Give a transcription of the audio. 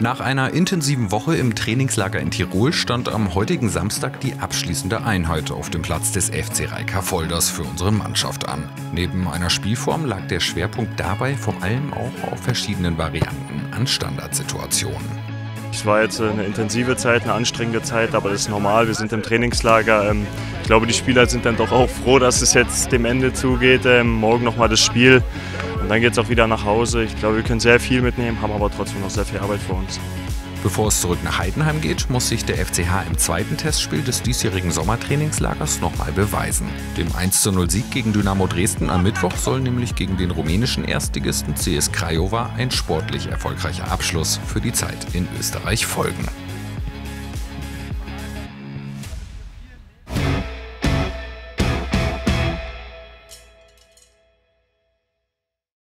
Nach einer intensiven Woche im Trainingslager in Tirol stand am heutigen Samstag die abschließende Einheit auf dem Platz des FC Reika Folders für unsere Mannschaft an. Neben einer Spielform lag der Schwerpunkt dabei vor allem auch auf verschiedenen Varianten an Standardsituationen. Es war jetzt eine intensive Zeit, eine anstrengende Zeit, aber das ist normal. Wir sind im Trainingslager. Ähm, ich glaube, die Spieler sind dann doch auch froh, dass es jetzt dem Ende zugeht. Ähm, morgen nochmal das Spiel und dann geht es auch wieder nach Hause. Ich glaube, wir können sehr viel mitnehmen, haben aber trotzdem noch sehr viel Arbeit vor uns. Bevor es zurück nach Heidenheim geht, muss sich der FCH im zweiten Testspiel des diesjährigen Sommertrainingslagers nochmal beweisen. Dem 1:0 Sieg gegen Dynamo Dresden am Mittwoch soll nämlich gegen den rumänischen Erstligisten CS Craiova ein sportlich erfolgreicher Abschluss für die Zeit in Österreich folgen.